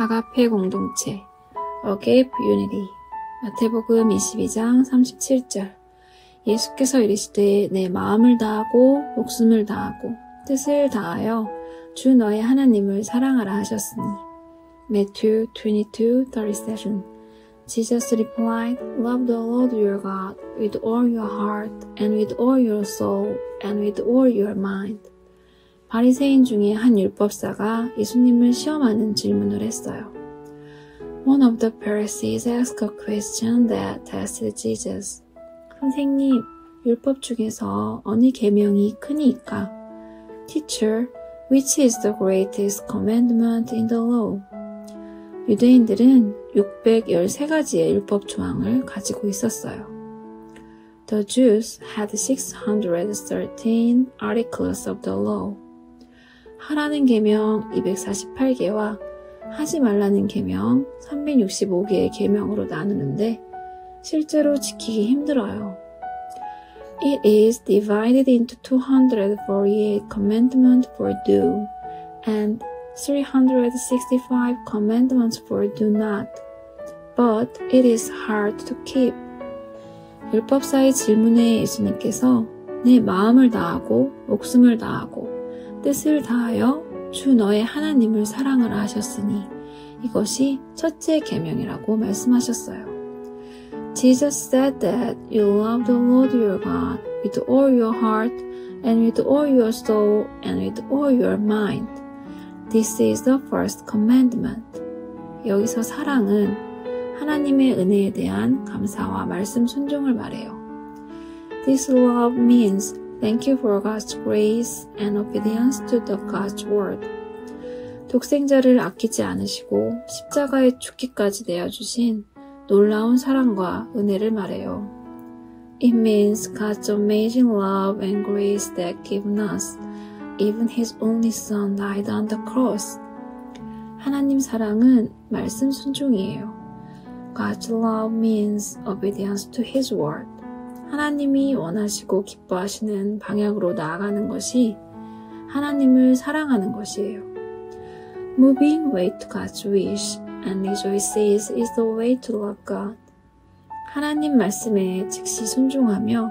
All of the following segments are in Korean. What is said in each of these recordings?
아가페 공동체 Agape Unity 마태복음 22장 37절 예수께서 이르시되 네 마음을 다하고 목숨을 다하고 뜻을 다하여 주 너의 하나님을 사랑하라 하셨으니 Matthew 22:37 Jesus replied, Love the Lord your God with all your heart and with all your soul and with all your mind. 바리새인 중에 한 율법사가 예수님을 시험하는 질문을 했어요. One of the Pharisees asked a question that tested Jesus. 선생님, 율법 중에서 어느 계명이 크니까? Teacher, which is the greatest commandment in the law? 유대인들은 613가지의 율법 조항을 가지고 있었어요. The Jews had 613 articles of the law. 하라는 계명 248개와 하지 말라는 계명 365개의 계명으로 나누는데 실제로 지키기 힘들어요. It is divided into 248 commandments for do and 365 commandments for do not. But it is hard to keep. 율법사의 질문에 예수님께서 내 마음을 다하고 목숨을 다하고 뜻을 다하여 주 너의 하나님을 사랑하라 하셨으니 이것이 첫째 계명이라고 말씀하셨어요. Jesus said that you love the Lord your God with all your heart and with all your soul and with all your mind. This is the first commandment. 여기서 사랑은 하나님의 은혜에 대한 감사와 말씀 순종을 말해요. This love means thank you for God's grace and obedience to the God's word. 독생자를 아끼지 않으시고 십자가에 죽기까지 내어주신 놀라운 사랑과 은혜를 말해요. It means God's amazing love and grace that given us. Even his only son died on the cross. 하나님 사랑은 말씀 순종이에요. God's love means obedience to his word. 하나님이 원하시고 기뻐하시는 방향으로 나아가는 것이 하나님을 사랑하는 것이에요. Moving way to God's wish and rejoices is the way to love God. 하나님 말씀에 즉시 순종하며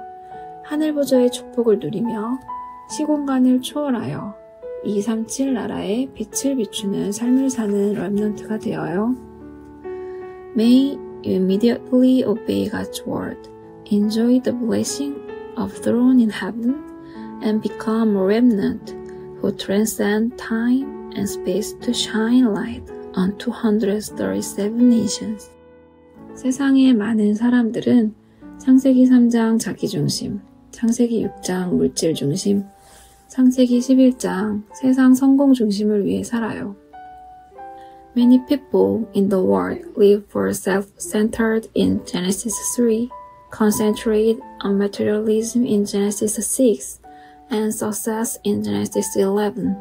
하늘 보좌의 축복을 누리며 시공간을 초월하여 237 나라의 빛을 비추는 삶을 사는 렘넌트가 되어요. May you immediately obey God's word, enjoy the blessing of throne in heaven, and become a remnant who transcend time and space to shine light on 237 nations. 세상의 많은 사람들은 창세기 3장 자기중심, 창세기 6장 물질 중심, 창세기 11장 세상 성공 중심을 위해 살아요. Many people in the world live for self-centered in Genesis 3, concentrate on materialism in Genesis 6, and success in Genesis 11.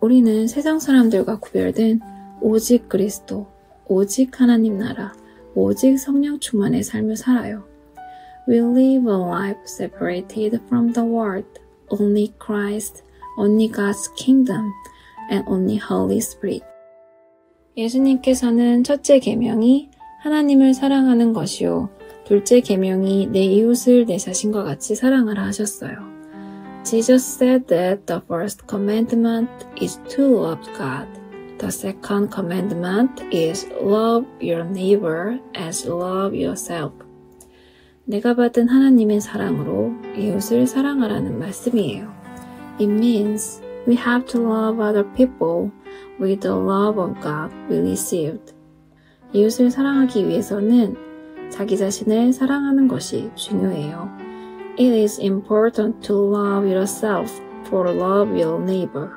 우리는 세상 사람들과 구별된 오직 그리스도, 오직 하나님 나라, 오직 성령 충만의 삶을 살아요. We live a life separated from the world, only Christ, only God's kingdom, and only Holy Spirit. 예수님께서는 첫째 계명이 하나님을 사랑하는 것이요. 둘째 계명이 내 이웃을 내 자신과 같이 사랑하라 하셨어요. Jesus said that the first commandment is to love God. The second commandment is love your neighbor as love yourself. 내가 받은 하나님의 사랑으로 이웃을 사랑하라는 말씀이에요. It means we have to love other people with the love of God we received. 이웃을 사랑하기 위해서는 자기 자신을 사랑하는 것이 중요해요. It is important to love yourself for love your neighbor.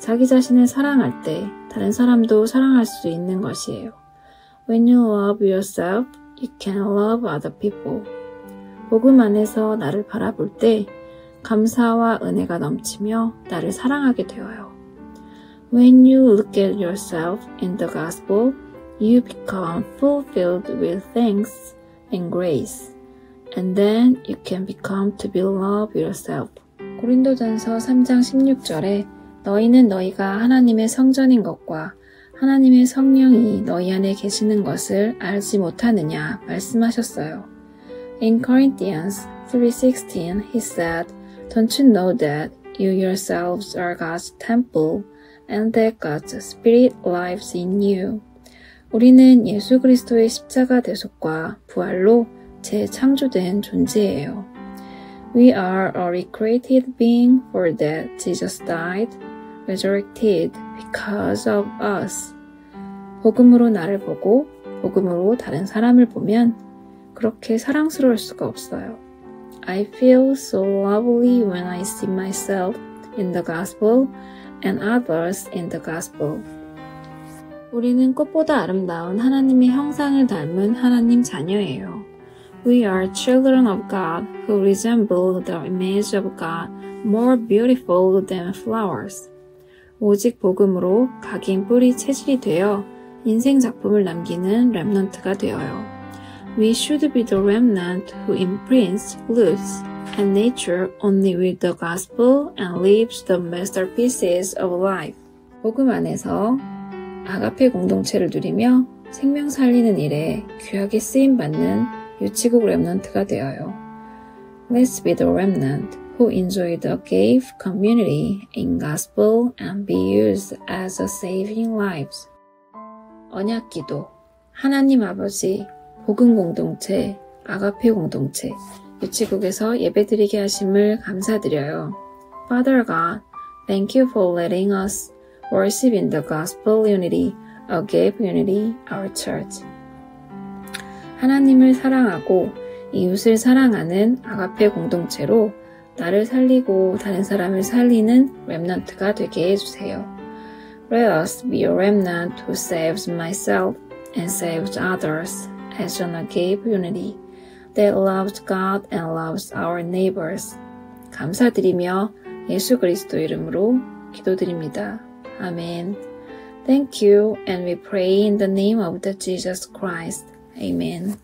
자기 자신을 사랑할 때 다른 사람도 사랑할 수 있는 것이에요. When you love yourself, you can love other people. 복음 안에서 나를 바라볼 때 감사와 은혜가 넘치며 나를 사랑하게 되어요. When you look at yourself in the gospel, you become fulfilled with thanks and grace. And then you can become to be love yourself. 고린도전서 3장 16절에 너희는 너희가 하나님의 성전인 것과 하나님의 성령이 너희 안에 계시는 것을 알지 못하느냐 말씀하셨어요. In Corinthians 3:16 he said, Don't you know that you yourselves are God's temple and that God's spirit lives in you? 우리는 예수 그리스도의 십자가 대속과 부활로 재창조된 존재예요. We are a recreated being for that Jesus died, resurrected because of us. 복음으로 나를 보고 복음으로 다른 사람을 보면 그렇게 사랑스러울 수가 없어요. I feel so lovely when I see myself in the gospel and others in the gospel. 우리는 꽃보다 아름다운 하나님의 형상을 닮은 하나님 자녀예요. We are children of God who resemble the image of God more beautiful than flowers. 오직 복음으로 각인 뿌리 체질이 되어 인생 작품을 남기는 랩넌트가 되어요. We should be the remnant who imprints roots and nature only with the gospel and lives the masterpieces of life. 복음 안에서 아가페 공동체를 누리며 생명 살리는 일에 귀하게 쓰임 받는 유치국 랩넌트가 되어요. Let's be the remnant who enjoy the gave community in gospel and be used as a saving lives. 언약 기도 하나님 아버지 복음 공동체 아가페 공동체 유치국에서 예배드리게 하심을 감사드려요. Father God, thank you for letting us worship in the gospel unity, a gave unity, our church. 하나님을 사랑하고 이웃을 사랑하는 아가페 공동체로 나를 살리고 다른 사람을 살리는 렘넌트가 되게 해주세요. Let us be a remnant who saves myself and saves others as an agape unity that loves God and loves our neighbors. 감사드리며 예수 그리스도 이름으로 기도드립니다. 아멘. Thank you and we pray in the name of the Jesus Christ. Amen.